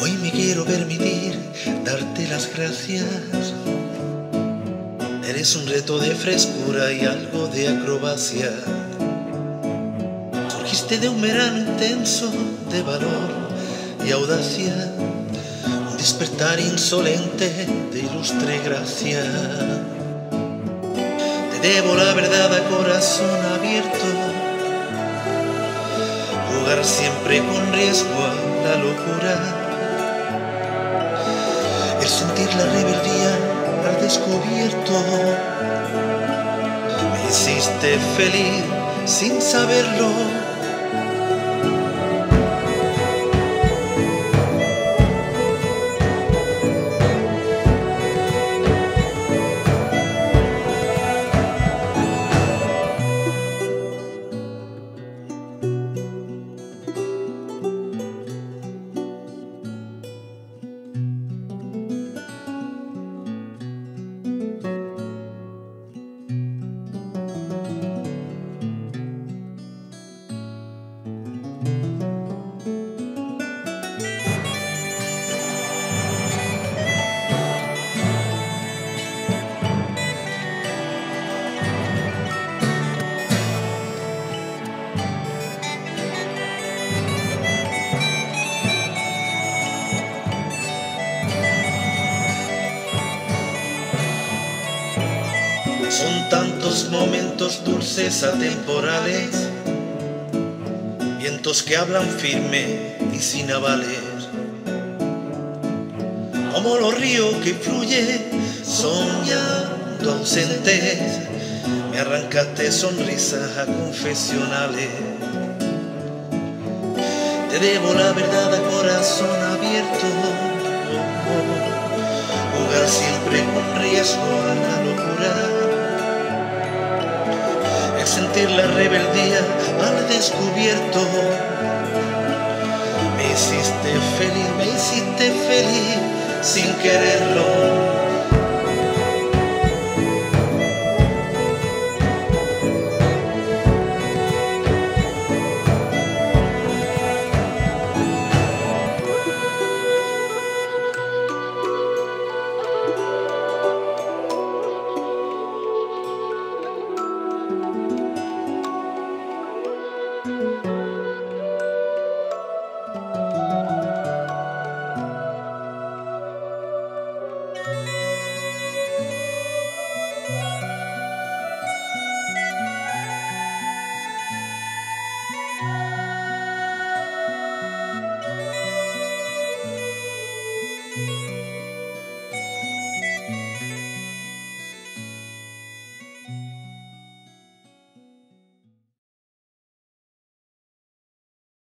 Hoy me quiero permitir darte las gracias. Eres un reto de frescura y algo de acrobacia. De un verano intenso de valor y audacia, un despertar insolente de ilustre gracia. Te debo la verdad a corazón abierto, jugar siempre con riesgo a la locura el sentir la rebeldía al descubierto. Me hiciste feliz sin saberlo. Son tantos momentos dulces atemporales, vientos que hablan firme y sin avales, como los ríos que fluyen soñando ausentes, me arrancaste sonrisas a confesionales. Te debo la verdad a corazón abierto, jugar siempre con riesgo a la locura sentir la rebeldía al descubierto. Me hiciste feliz, me hiciste feliz sin quererlo.